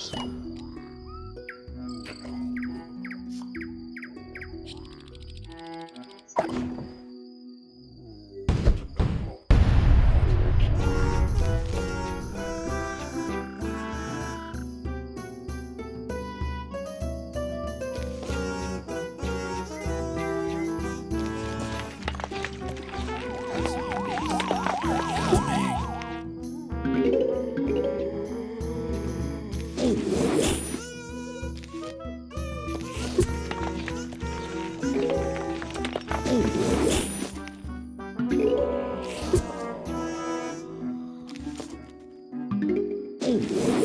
hours. Ooh.